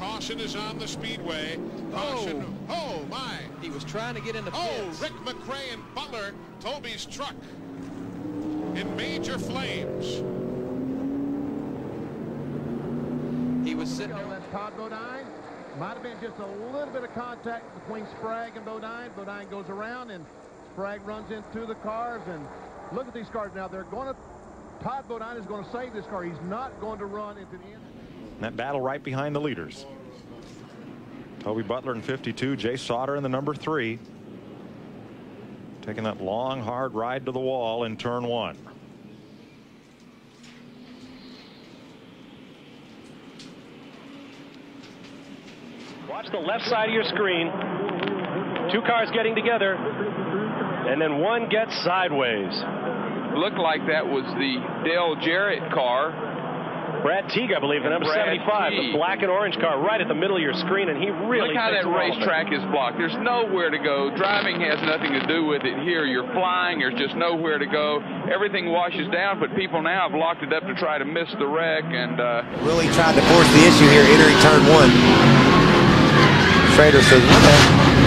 Caution is on the speedway. Caution. Oh, oh my. He was trying to get in the Oh, pits. Rick McRae and Butler, Toby's truck in major flames. He was sitting there. That's Todd Bodine. Might have been just a little bit of contact between Sprague and Bodine. Bodine goes around and Sprague runs into the cars. And look at these cars now. They're going to, Todd Bodine is going to save this car. He's not going to run into the end. That battle right behind the leaders. Toby Butler in 52, Jay Sauter in the number three. Taking that long, hard ride to the wall in turn one. Watch the left side of your screen. Two cars getting together, and then one gets sideways. Looked like that was the Dale Jarrett car. Brad Teague, I believe, the number Brad 75, Teague. the black and orange car right at the middle of your screen, and he really Look how that all of it. racetrack is blocked. There's nowhere to go. Driving has nothing to do with it here. You're flying. There's just nowhere to go. Everything washes down, but people now have locked it up to try to miss the wreck. And uh, Really tried to force the issue here entering turn one. Schrader says, where the,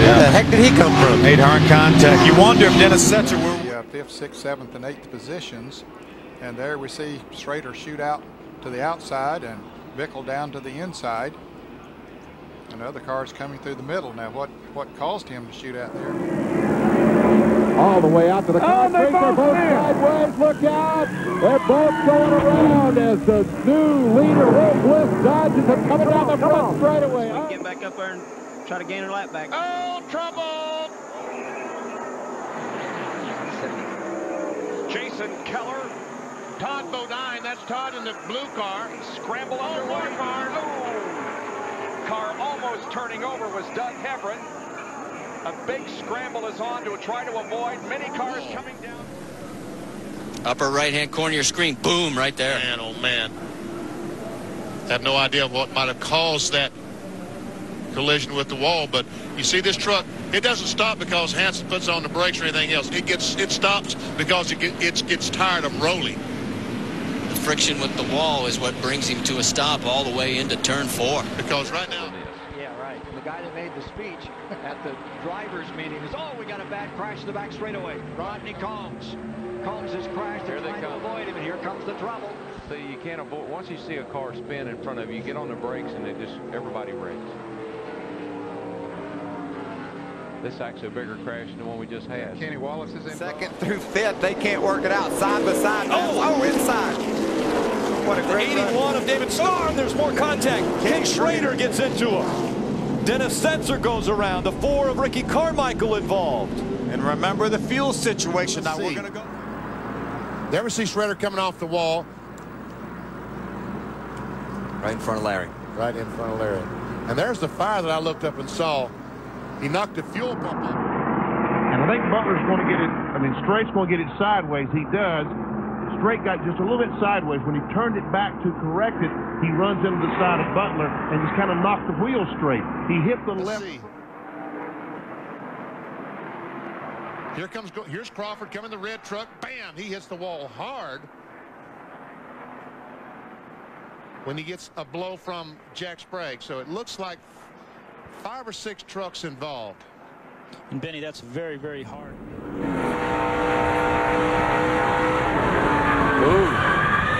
where the heck did he come from? Made hard contact. You wonder if Dennis Setzer will. the uh, fifth, sixth, seventh, and eighth positions. And there we see Schrader shoot out to the outside and Bickle down to the inside. And the other car's coming through the middle. Now, what, what caused him to shoot out there? All the way out to the car. they both both sideways. Look out. They're both going around as the new leader, Ray Bliss, dodges him coming down the front straightaway. Get back up there and try to gain a lap back. Oh, trouble! Jason Keller, Todd Bodine, that's Todd in the blue car. Scramble Oh, under more one cars. Oh. Car almost turning over was Doug Heveron. A big scramble is on to try to avoid many cars coming down. Upper right-hand corner of your screen. Boom, right there. Man, oh man. Have no idea what might have caused that collision with the wall, but you see this truck, it doesn't stop because Hanson puts on the brakes or anything else. It gets it stops because it, get, it gets tired of rolling. The friction with the wall is what brings him to a stop all the way into turn four. Because right now, Yeah, right. The guy that made the speech at the drivers' meeting is, oh, we got a bad crash in the back straightaway. Rodney Combs. Combs has crashed. They're Here they trying to come. avoid him, and here comes the trouble. So you can't avoid. Once you see a car spin in front of you, you get on the brakes and it just everybody brakes. This is actually a bigger crash than the one we just had. Kenny Wallace is in. Second through fifth, they can't work it out side by side. Oh, oh, inside. What a The great run. 81 of David Starr, and there's more contact. Ken Schrader gets into him. Dennis Setzer goes around. The four of Ricky Carmichael involved. And remember the fuel situation. Now we're going to go. Never see Schrader coming off the wall Right in front of Larry. right in front of Larry. And there's the fire that I looked up and saw. He knocked the fuel pump off. And I think Butler's going to get it. I mean, Straight's going to get it sideways. He does. Straight got just a little bit sideways. When he turned it back to correct it, he runs into the side of Butler and just kind of knocked the wheel straight. He hit the Let's left. see. Here comes, here's Crawford coming the red truck. Bam! He hits the wall hard. When he gets a blow from Jack Sprague. So it looks like five or six trucks involved. And Benny, that's very, very hard.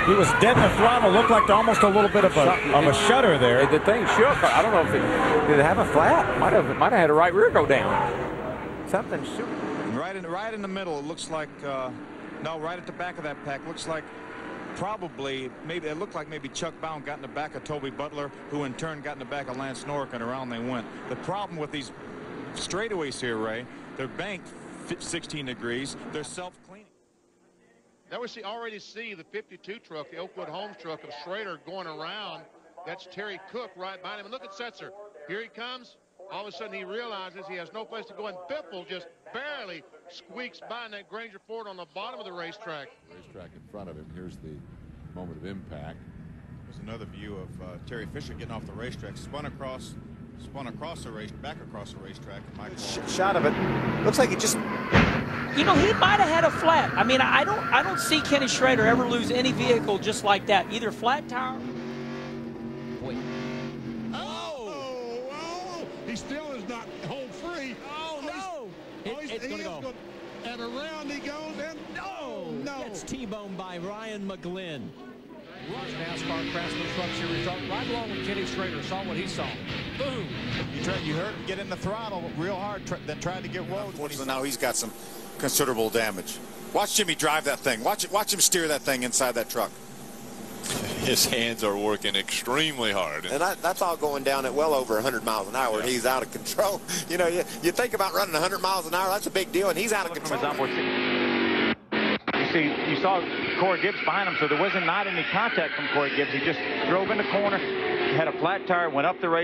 He was dead in the throttle. Looked like almost a little bit of a, of a shudder there. The thing shook. I don't know if it did it have a flat. Might have might have had a right rear go down. Something shook. Right in, right in the middle, it looks like, uh, no, right at the back of that pack, looks like probably, maybe, it looked like maybe Chuck Bown got in the back of Toby Butler, who in turn got in the back of Lance Norick, and around they went. The problem with these straightaways here, Ray, they're banked 16 degrees, they're self-cleaning. Now we see already see the 52 truck, the Oakwood Homes truck of Schrader going around. That's Terry Cook right behind him. And look at Setzer. Here he comes. All of a sudden he realizes he has no place to go, and Biffle just barely squeaks by in that Grainger Ford on the bottom of the racetrack. racetrack in front of him. Here's the moment of impact. There's another view of uh, Terry Fisher getting off the racetrack, spun across, Spun across the race, back across the racetrack. Good shot of it. Looks like he just. You know, he might have had a flat. I mean, I don't, I don't see Kenny Schrader ever lose any vehicle just like that. Either flat tire. Wait. Oh! oh, oh. He still is not home free. Oh, oh no! Oh, it, it's going to go. Good. And around he goes, and no, no. It's T-bone by Ryan McGlynn. NASCAR Craftsman Truck Series truck right along with Kenny Schrader. Saw what he saw. Boom. You, try, you heard him get in the throttle real hard, tr then tried to get road. Unfortunately, now he's got some considerable damage. Watch Jimmy drive that thing. Watch it. Watch him steer that thing inside that truck. His hands are working extremely hard. And that, that's all going down at well over 100 miles an hour. And he's out of control. You know, you, you think about running 100 miles an hour, that's a big deal, and he's out of control. You see, you saw Corey Gibbs behind him, so there wasn't not any contact from Corey Gibbs. He just drove in the corner, had a flat tire, went up the race.